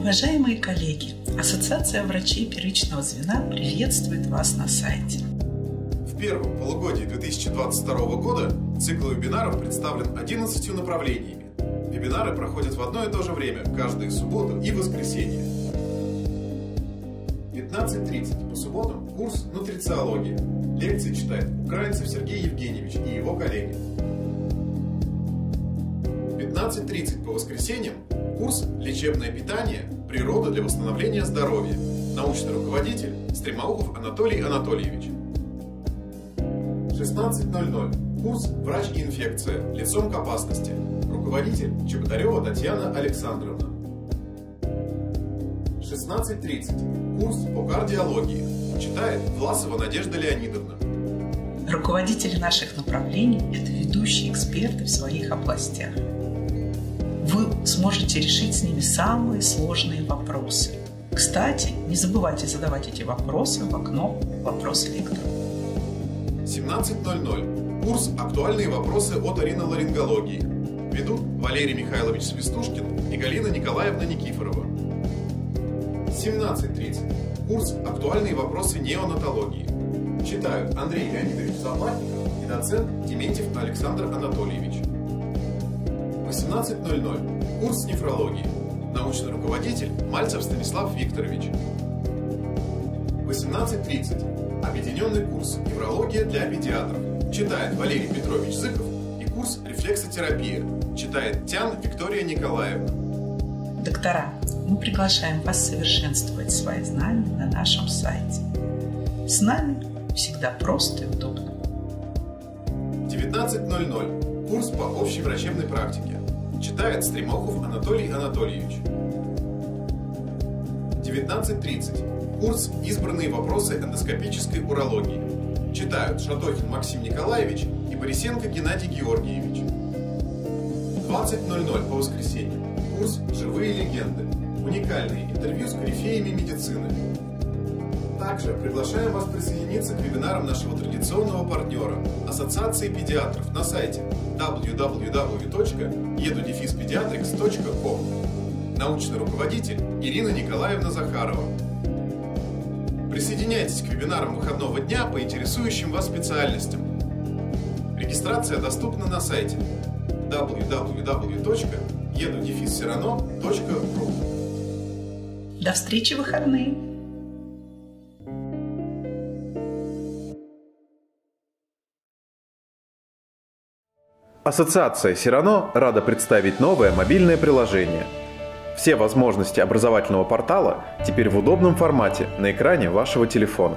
Уважаемые коллеги, Ассоциация врачей первичного звена приветствует вас на сайте. В первом полугодии 2022 года цикл вебинаров представлен 11 направлениями. Вебинары проходят в одно и то же время, каждую субботу и воскресенье. 15.30 по субботам курс нутрициологии. Лекции читает украинцев Сергей Евгеньевич и его коллеги. 15.30 по воскресеньям курс «Лечебное питание. Природа для восстановления здоровья». Научный руководитель Стремаухов Анатолий Анатольевич. 16.00. Курс «Врач и инфекция. Лицом к опасности». Руководитель Чеботарева Татьяна Александровна. 16.30. Курс по кардиологии. Читает Власова Надежда Леонидовна. Руководители наших направлений – это ведущие эксперты в своих областях. Вы сможете решить с ними самые сложные вопросы. Кстати, не забывайте задавать эти вопросы в окно «Вопросы лектора». 17.00. Курс «Актуальные вопросы от ориноларингологии». Ведут Валерий Михайлович Свистушкин и Галина Николаевна Никифорова. 17.30. Курс «Актуальные вопросы неонатологии». Читают Андрей Леонидович Заплатников и доцент Дементьев Александр Анатольевич. 18.00. Курс нефрологии. Научный руководитель Мальцев Станислав Викторович. 18.30. Объединенный курс «Неврология для педиатров». Читает Валерий Петрович Зыков и курс «Рефлексотерапия». Читает Тян Виктория Николаевна. Доктора, мы приглашаем вас совершенствовать свои знания на нашем сайте. С нами всегда просто и удобно. 19.00. Курс по общей врачебной практике. Читает Стремохов Анатолий Анатольевич. 19.30. Курс «Избранные вопросы эндоскопической урологии». Читают Шатохин Максим Николаевич и Борисенко Геннадий Георгиевич. 20.00 по воскресеньям. Курс «Живые легенды». Уникальные интервью с корифеями медицины. Также приглашаем вас присоединиться к вебинарам нашего традиционного партнера – Ассоциации педиатров на сайте www.edudefиспediatrics.com Научный руководитель Ирина Николаевна Захарова. Присоединяйтесь к вебинарам выходного дня по интересующим вас специальностям. Регистрация доступна на сайте www.edudefисserano.ru До встречи в выходные! Ассоциация Сирано рада представить новое мобильное приложение. Все возможности образовательного портала теперь в удобном формате на экране вашего телефона.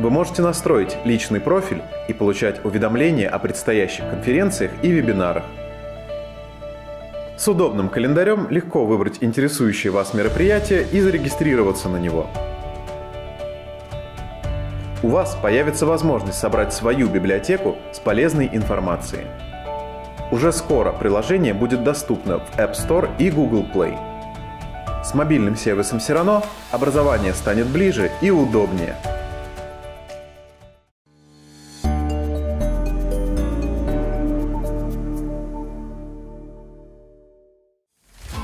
Вы можете настроить личный профиль и получать уведомления о предстоящих конференциях и вебинарах. С удобным календарем легко выбрать интересующее вас мероприятие и зарегистрироваться на него – у вас появится возможность собрать свою библиотеку с полезной информацией. Уже скоро приложение будет доступно в App Store и Google Play. С мобильным сервисом Сирано образование станет ближе и удобнее.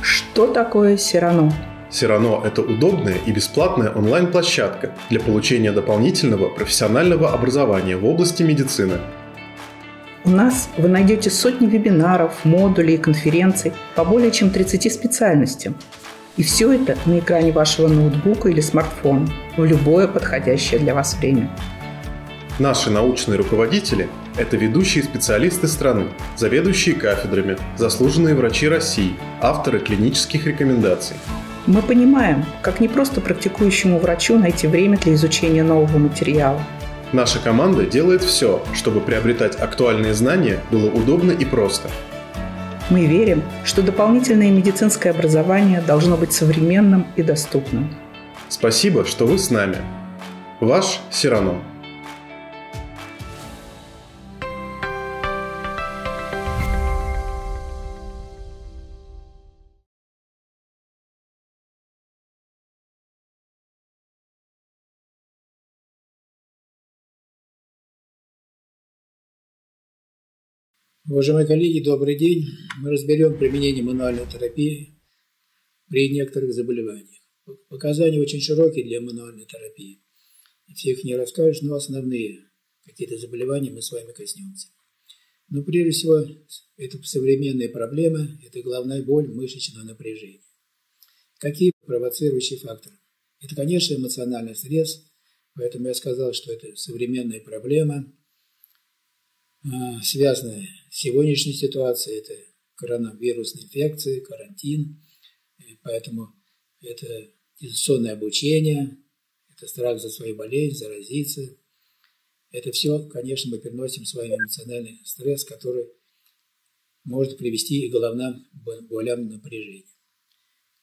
Что такое Сирано? Сирано – это удобная и бесплатная онлайн-площадка для получения дополнительного профессионального образования в области медицины. У нас вы найдете сотни вебинаров, модулей и конференций по более чем 30 специальностям. И все это на экране вашего ноутбука или смартфона в любое подходящее для вас время. Наши научные руководители – это ведущие специалисты страны, заведующие кафедрами, заслуженные врачи России, авторы клинических рекомендаций – мы понимаем, как не просто практикующему врачу найти время для изучения нового материала. Наша команда делает все, чтобы приобретать актуальные знания было удобно и просто. Мы верим, что дополнительное медицинское образование должно быть современным и доступным. Спасибо, что вы с нами. Ваш Сирано. Уважаемые коллеги, добрый день. Мы разберем применение мануальной терапии при некоторых заболеваниях. Показания очень широкие для мануальной терапии. Всех не расскажешь, но основные какие-то заболевания мы с вами коснемся. Но прежде всего, это современная проблема, это головная боль, мышечное напряжение. Какие провоцирующие факторы? Это, конечно, эмоциональный стресс, поэтому я сказал, что это современная проблема, связанная сегодняшней ситуацией, это коронавирусная инфекция, карантин, поэтому это дистанционное обучение, это страх за свою болезнь, заразиться. Это все, конечно, мы переносим с вами эмоциональный стресс, который может привести и к головным болям напряжения.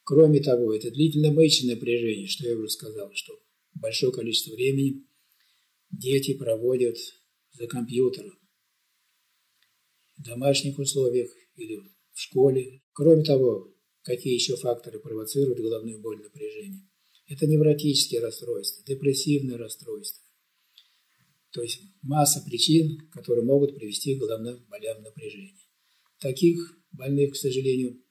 Кроме того, это длительное мышечное напряжение, что я уже сказал, что большое количество времени дети проводят за компьютером в домашних условиях или в школе. Кроме того, какие еще факторы провоцируют головную боль напряжение? Это невротические расстройства, депрессивные расстройства. То есть масса причин, которые могут привести к головным болям напряжения. Таких больных, к сожалению,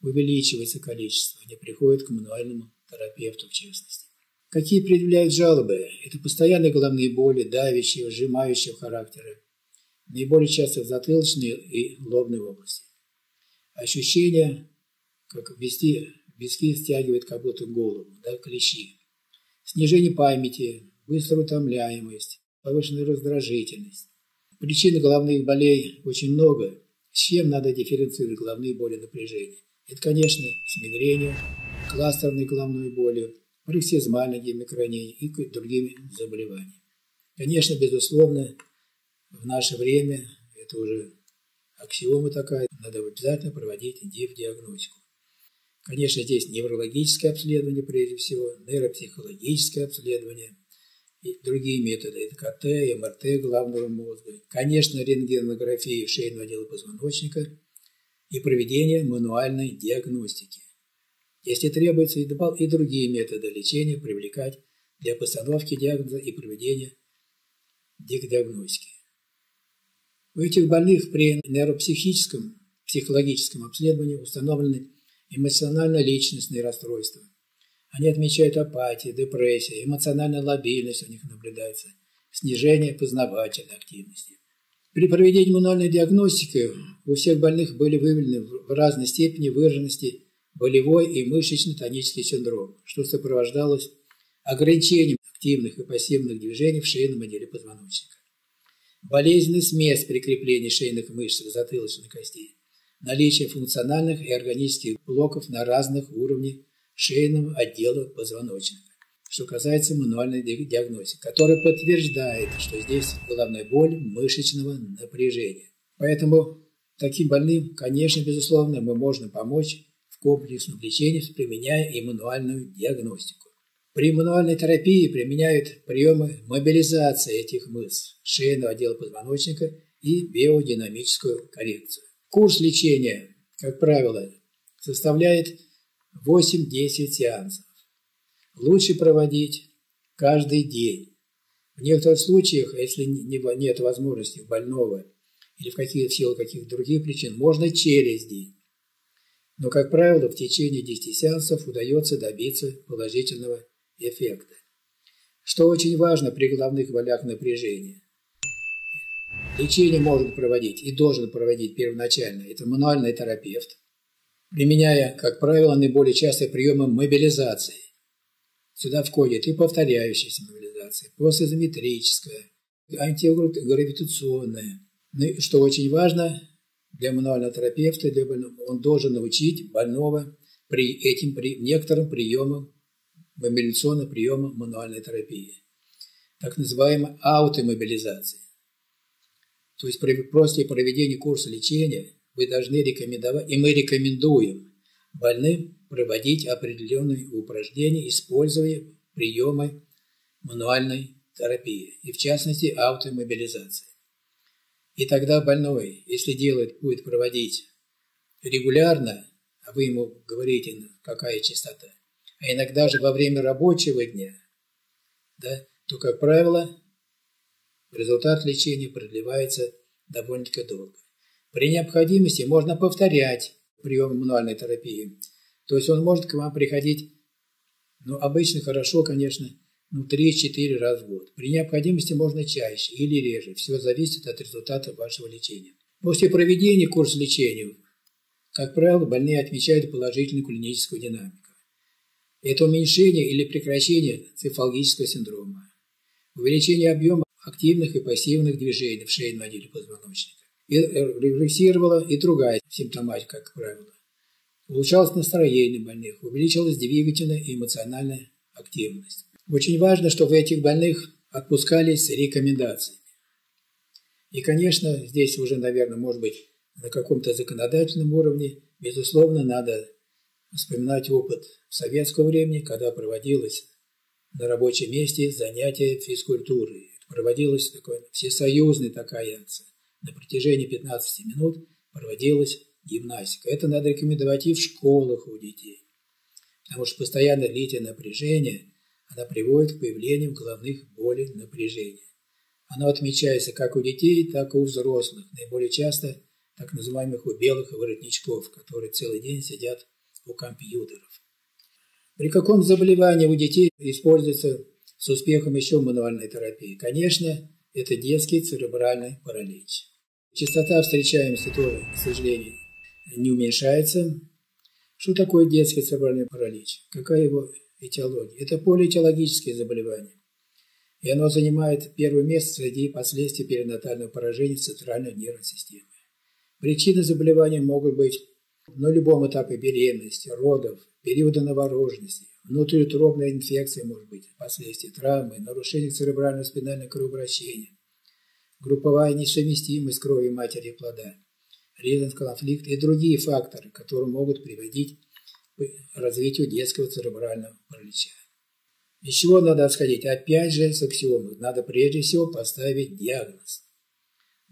увеличивается количество, они приходят к мануальному терапевту в частности. Какие предъявляют жалобы? Это постоянные головные боли, давящие, сжимающие характера, наиболее часто в затылочной и лобной области. Ощущение, как вести, виски стягивает как будто голову, да, клещи. Снижение памяти, быстрая утомляемость, повышенная раздражительность. Причин головных болей очень много. С чем надо дифференцировать головные боли напряжения? Это, конечно, с мигренью, кластерной головной болью, пароксизмальной гемикронией и другими заболеваниями. Конечно, безусловно, в наше время это уже аксиома такая, надо обязательно проводить див-диагностику. Конечно, здесь неврологическое обследование прежде всего, нейропсихологическое обследование и другие методы. Это КТ, МРТ головного мозга. Конечно, рентгенография шейного отдела позвоночника – и проведения мануальной диагностики. Если требуется и другие методы лечения привлекать для постановки диагноза и проведения диагностики. У этих больных при нейропсихическом, психологическом обследовании установлены эмоционально-личностные расстройства. Они отмечают апатию, депрессию, эмоциональная лобильность у них наблюдается, снижение познавательной активности. При проведении мануальной диагностики у всех больных были выявлены в разной степени выраженности болевой и мышечно-тонический синдром, что сопровождалось ограничением активных и пассивных движений в шейном отделе позвоночника. Болезненный смесь прикрепления шейных мышц к затылочной кости, наличие функциональных и органических блоков на разных уровнях шейного отдела позвоночника что касается мануальной диагностики, которая подтверждает, что здесь головная боль мышечного напряжения. Поэтому таким больным, конечно, безусловно, мы можем помочь в комплексном лечении, применяя и мануальную диагностику. При мануальной терапии применяют приемы мобилизации этих мышц шейного отдела позвоночника и биодинамическую коррекцию. Курс лечения, как правило, составляет 8-10 сеансов лучше проводить каждый день. В некоторых случаях, если нет возможности больного или в каких-то силу каких-то других причин, можно через день. Но, как правило, в течение 10 сеансов удается добиться положительного эффекта. Что очень важно при головных болях напряжения. Лечение может проводить и должен проводить первоначально. Это мануальный терапевт, применяя, как правило, наиболее частые приемы мобилизации. Сюда входит и повторяющаяся мобилизация, постизометрическая, антигравитационная. Ну, и что очень важно для мануального терапевта, для больного, он должен научить больного при этим при некоторым приемам, мобилизационным приемам мануальной терапии. Так называемая аутомобилизация. То есть после проведения курса лечения вы должны рекомендовать, и мы рекомендуем больным проводить определенные упражнения, используя приемы мануальной терапии, и в частности аутомобилизации. И тогда больной, если делает, будет проводить регулярно, а вы ему говорите, какая частота, а иногда же во время рабочего дня, да, то, как правило, результат лечения продлевается довольно-таки долго. При необходимости можно повторять прием мануальной терапии То есть он может к вам приходить, ну, обычно хорошо, конечно, ну, 3-4 раза в год. При необходимости можно чаще или реже. Все зависит от результата вашего лечения. После проведения курса лечения, как правило, больные отмечают положительную клиническую динамику. Это уменьшение или прекращение цефалгического синдрома, увеличение объема активных и пассивных движений в шейном отделе позвоночника. И регрессировала и другая симптоматика, как правило. Улучшалось настроение больных, увеличилась двигательная и эмоциональная активность. Очень важно, чтобы этих больных отпускались с рекомендациями. И, конечно, здесь уже, наверное, может быть, на каком-то законодательном уровне, безусловно, надо вспоминать опыт советского времени, когда проводилось на рабочем месте занятие физкультуры. Проводилась такая всесоюзная такая акция. На протяжении 15 минут проводилась гимнастика. Это надо рекомендовать и в школах у детей. Потому что постоянное длительное напряжение, она приводит к появлению головных болей напряжения. Оно отмечается как у детей, так и у взрослых. Наиболее часто так называемых у белых воротничков, которые целый день сидят у компьютеров. При каком заболевании у детей используется с успехом еще мануальная терапия? Конечно, это детский церебральный паралич. Частота встречаемости тоже, к сожалению, не уменьшается. Что такое детский церебральный паралич? Какая его этиология? Это полиэтиологические заболевания. И оно занимает первое место среди последствий перинатального поражения центральной нервной системы. Причины заболевания могут быть на любом этапе беременности, родов, периода новорожденности, внутриутробная инфекция может быть, последствия травмы, нарушение церебрального спинального кровообращения, групповая несовместимость крови матери и плода, резонанс конфликт и другие факторы, которые могут приводить к развитию детского церебрального паралича. Из чего надо исходить? Опять же, с аксиомы. Надо прежде всего поставить диагноз.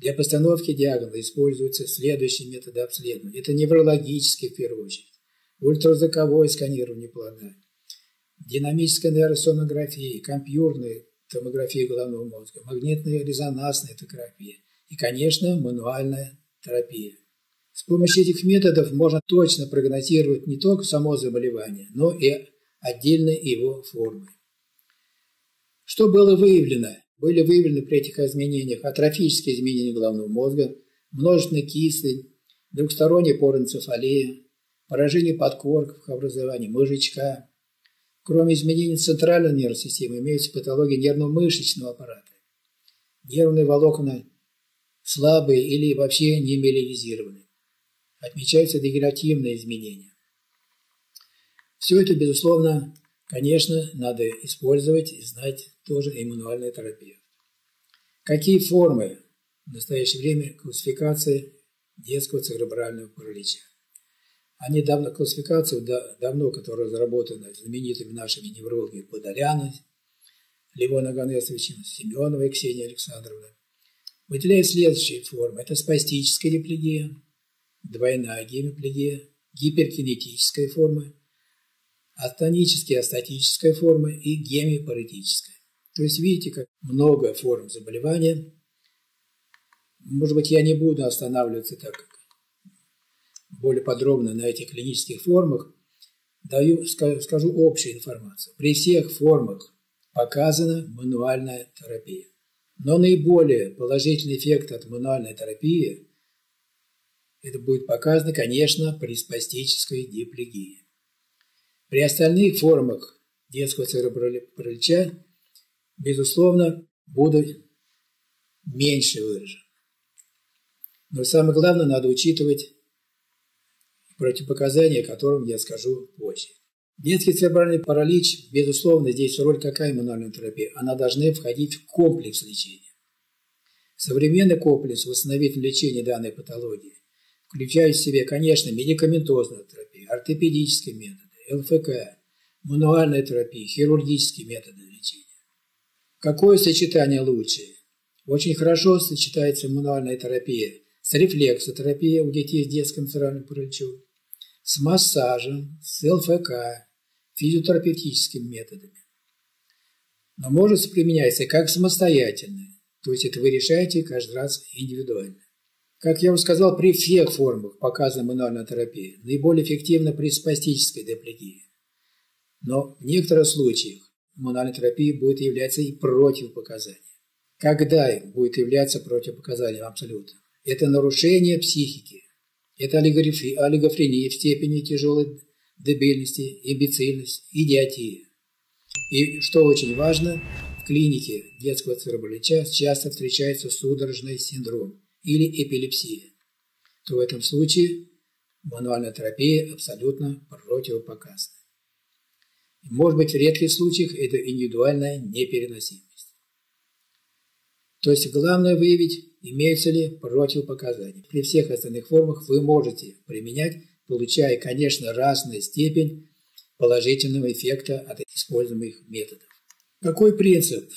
Для постановки диагноза используются следующие методы обследования. Это неврологические, в первую очередь, ультразвуковое сканирование плода, динамическая нейросонография, компьютерная томография головного мозга, магнитная резонансная томография и, конечно, мануальная терапия. С помощью этих методов можно точно прогнозировать не только само заболевание, но и отдельные его формы. Что было выявлено? Были выявлены при этих изменениях атрофические изменения головного мозга, множественный кислый, двухсторонняя порэнцефалия, поражение подкорковых образований, мозжечка. Кроме изменений центральной нервной системы имеются патологии нервно-мышечного аппарата. Нервные волокна слабые или вообще не миелинизированы. Отмечаются дегенеративные изменения. Все это, безусловно, конечно, надо использовать и знать тоже иммунуальная терапия. Какие формы в настоящее время классификации детского церебрального паралича? Они давно, классификация давно, которая разработана знаменитыми нашими неврологами Подоляной, Левона Ганесовичем, Семеновой Ксенией Александровной, выделяет следующие формы. Это спастическая диплегия, двойная гемиплегия, гиперкинетическая форма, астоническая астатическая форма и гемипаретическая. То есть видите, как много форм заболевания. Может быть, я не буду останавливаться так более подробно на этих клинических формах. Даю, скажу общую информацию. При всех формах показана мануальная терапия. Но наиболее положительный эффект от мануальной терапии это будет показано, конечно, при спастической диплегии. При остальных формах детского церебрального паралича безусловно, будут меньше выражены. Но самое главное, надо учитывать противопоказания, о котором я скажу позже. Детский церебральный паралич, безусловно, здесь роль какая иммунальная терапия? Она должна входить в комплекс лечения. Современный комплекс восстановительного лечения данной патологии включает в себе, конечно, медикаментозную терапию, ортопедические методы, ЛФК, мануальная терапия, хирургические методы. Какое сочетание лучше? Очень хорошо сочетается мануальная терапия с рефлексотерапией у детей с детским церебральным параличом, с массажем, с ЛФК, физиотерапевтическими методами. Но может применяться как самостоятельно, то есть это вы решаете каждый раз индивидуально. Как я уже сказал, при всех формах показана мануальная терапия, наиболее эффективна при спастической диплегии. Но в некоторых случаях мануальная терапия будет являться и противопоказанием. Когда будет являться противопоказанием абсолютно? Это нарушение психики, это олигофрения в степени тяжелой дебильности, имбецильность, идиотия. И что очень важно, в клинике детского церебролича часто встречается судорожный синдром или эпилепсия. То в этом случае мануальная терапия абсолютно противопоказана. Может быть, в редких случаях это индивидуальная непереносимость. То есть главное выявить, имеются ли противопоказания. При всех остальных формах вы можете применять, получая, конечно, разную степень положительного эффекта от используемых методов. Какой принцип?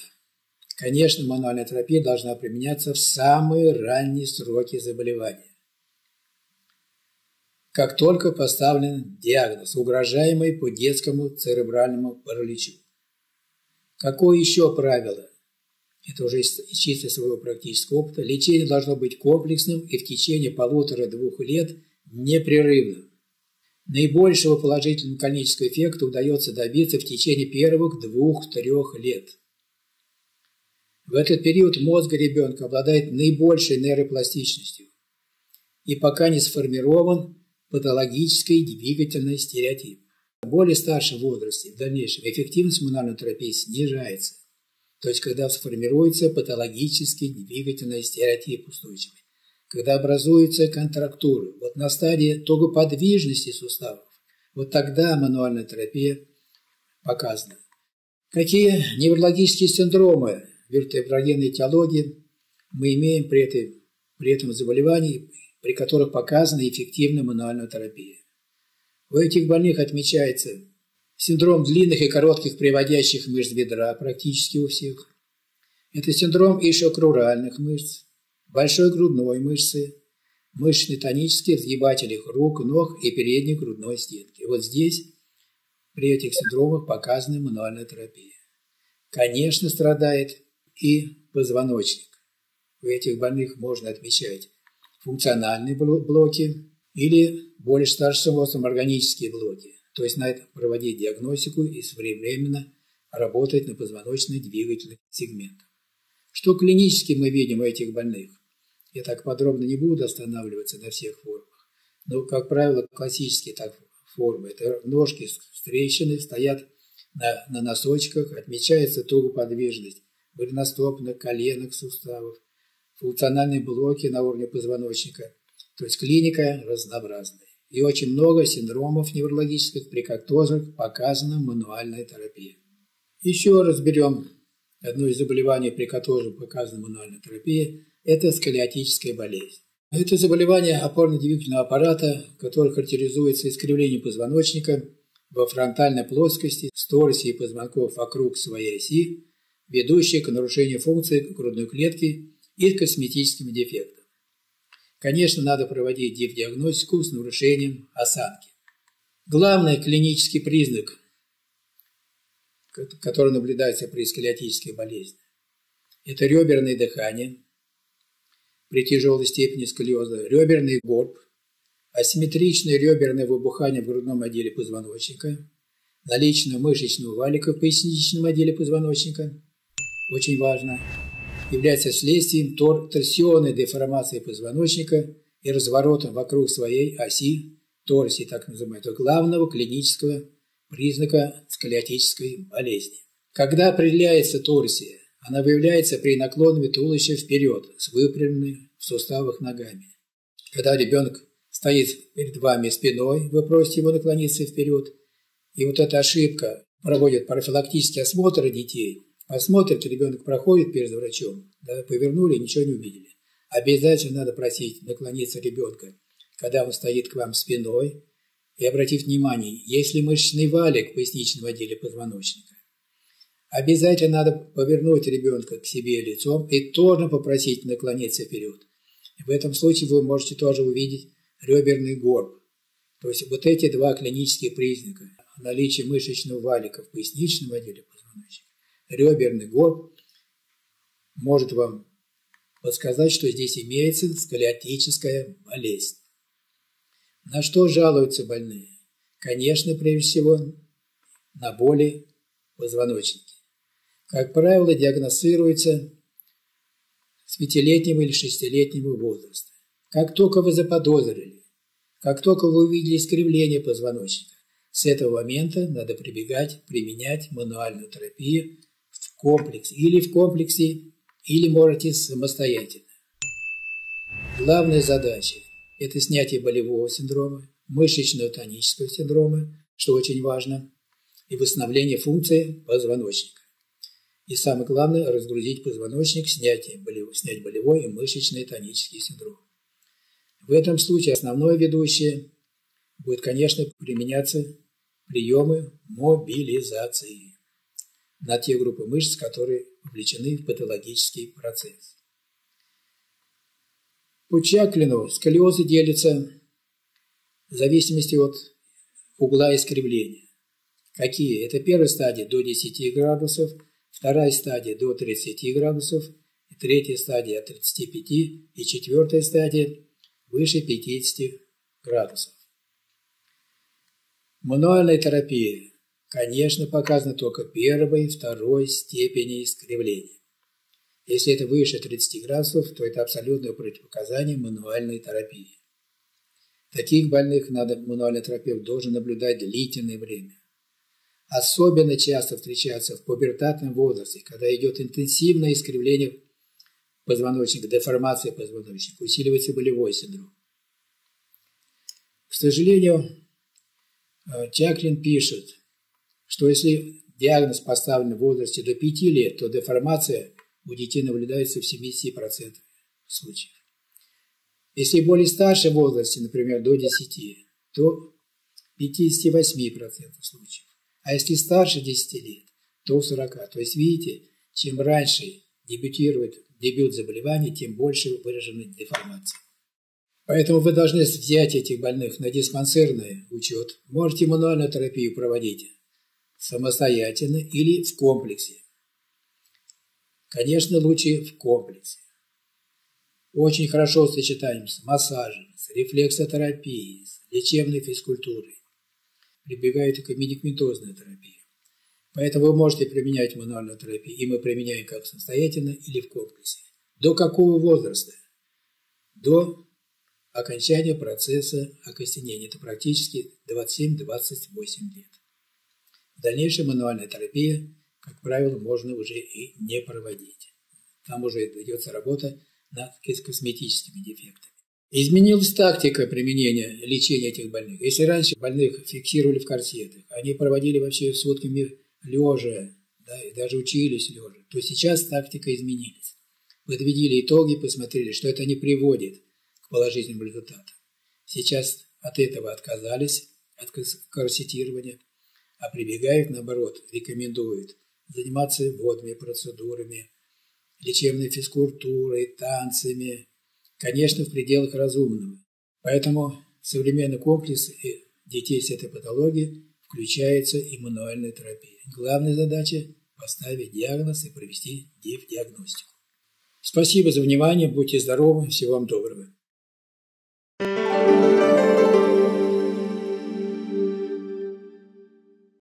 Конечно, мануальная терапия должна применяться в самые ранние сроки заболевания. Как только поставлен диагноз, угрожаемый по детскому церебральному параличу. Какое еще правило? Это уже из чисто своего практического опыта. Лечение должно быть комплексным и в течение полутора-двух лет непрерывным. Наибольшего положительного клинического эффекта удается добиться в течение первых двух-трех лет. В этот период мозг ребенка обладает наибольшей нейропластичностью и пока не сформирован патологический двигательный стереотип. В более старшем возрасте в дальнейшем эффективность мануальной терапии снижается, то есть когда сформируется патологический двигательный стереотип устойчивый когда образуются контрактуры, вот на стадии тугоподвижности суставов, вот тогда мануальная терапия показана. Какие неврологические синдромы вертеброгенной этиологии мы имеем при, этой, при этом заболевании, при которых показана эффективная мануальная терапия? У этих больных отмечается синдром длинных и коротких приводящих мышц бедра практически у всех. Это синдром ишокруральных мышц, большой грудной мышцы, мышечные тонические сгибатели рук, ног и передней грудной стенки. Вот здесь при этих синдромах показана мануальная терапия. Конечно, страдает и позвоночник. У этих больных можно отмечать функциональные блоки или более старшим возрастом органические блоки. То есть на это проводить диагностику и своевременно работать на позвоночный двигательный сегмент. Что клинически мы видим у этих больных? Я так подробно не буду останавливаться на всех формах. Но, как правило, классические так формы. Это ножки встречены, стоят на, на носочках, отмечается тугоподвижность голеностопных, коленных суставов, функциональные блоки на уровне позвоночника. То есть клиника разнообразная. И очень много синдромов неврологических, при которых показана мануальная терапия. Еще разберем одно из заболеваний, при котором показана мануальная терапия – это сколиотическая болезнь. Это заболевание опорно-двигательного аппарата, которое характеризуется искривлением позвоночника во фронтальной плоскости с торсией позвонков вокруг своей оси, ведущее к нарушению функции грудной клетки и косметическим дефектам. Конечно, надо проводить диагностику с нарушением осанки. Главный клинический признак, который наблюдается при сколиотической болезни, это реберное дыхание, при тяжелой степени сколиоза, реберный горб, асимметричное реберное выбухание в грудном отделе позвоночника, наличие мышечного валика в поясничном отделе позвоночника, очень важно, является следствием тор торсионной деформации позвоночника и разворотом вокруг своей оси торсии, так называемого, главного клинического признака сколиотической болезни. Когда определяется торсия, она выявляется при наклоне туловища вперед с выпрямленными в суставах ногами. Когда ребенок стоит перед вами спиной, вы просите его наклониться вперед. И вот эта ошибка проводит профилактический осмотр детей. Осмотр ребенок проходит перед врачом, да, повернули, ничего не увидели. Обязательно надо просить наклониться ребенка, когда он стоит к вам спиной, и обратить внимание, есть ли мышечный валик в поясничном отделе позвоночника. Обязательно надо повернуть ребенка к себе лицом и тоже попросить наклониться вперед. В этом случае вы можете тоже увидеть реберный горб. То есть вот эти два клинических признака – наличие мышечного валика в поясничном отделе позвоночника, реберный горб может вам подсказать, что здесь имеется сколиотическая болезнь. На что жалуются больные? Конечно, прежде всего, на боли позвоночника. Как правило, диагностируется с пятилетнего или шестилетнего возраста. Как только вы заподозрили, как только вы увидели искривление позвоночника, с этого момента надо прибегать, применять мануальную терапию в комплексе или в комплексе, или можете самостоятельно. Главная задача – это снятие болевого синдрома, мышечного тонического синдрома, что очень важно, и восстановление функции позвоночника. И самое главное – разгрузить позвоночник, снять болевой, снять болевой и мышечный тонический синдром. В этом случае основное ведущее будет, конечно, применяться приемы мобилизации на те группы мышц, которые вовлечены в патологический процесс. По Чаклину сколиозы делятся в зависимости от угла искривления. Какие? Это первая стадия до 10 градусов, вторая стадия до 30 градусов, третья стадия от 35 и четвертая стадия выше 50 градусов. Мануальная терапия, конечно, показана только первой и второй степени искривления. Если это выше 30 градусов, то это абсолютное противопоказание мануальной терапии. Таких больных надо, мануальный терапевт должен наблюдать длительное время. Особенно часто встречается в пубертатном возрасте, когда идет интенсивное искривление позвоночника, деформация позвоночника, усиливается болевой синдром. К сожалению, э, Чаклин пишет, что если диагноз поставлен в возрасте до 5 лет, то деформация у детей наблюдается в 70% случаев. Если более старшем возрасте, например, до 10, то 58% случаев. А если старше 10 лет, то 40. То есть, видите, чем раньше дебютирует дебют заболевания, тем больше выражены деформации. Поэтому вы должны взять этих больных на диспансерный учет. Можете мануальную терапию проводить самостоятельно или в комплексе. Конечно, лучше в комплексе очень хорошо сочетаем с массажем, с рефлексотерапией, с лечебной физкультурой. Прибегает и к медикаментозной терапии. Поэтому вы можете применять мануальную терапию, и мы применяем как самостоятельно или в комплексе. До какого возраста? До окончания процесса окостенения. Это практически 27-28 лет. В дальнейшем мануальная терапия, как правило, можно уже и не проводить. Там уже ведется работа с косметическими дефектами. Изменилась тактика применения лечения этих больных. Если раньше больных фиксировали в корсетах, они проводили вообще сутками лежа, да, и даже учились лежа, то сейчас тактика изменилась. Подведили итоги, посмотрели, что это не приводит к положительным результатам. Сейчас от этого отказались, от корсетирования, а прибегают, наоборот, рекомендуют заниматься водными процедурами, лечебной физкультурой, танцами, конечно, в пределах разумного. Поэтому современный комплекс детей с этой патологией включается и мануальная терапия. Главная задача – поставить диагноз и провести диагностику. Спасибо за внимание, будьте здоровы, всего вам доброго.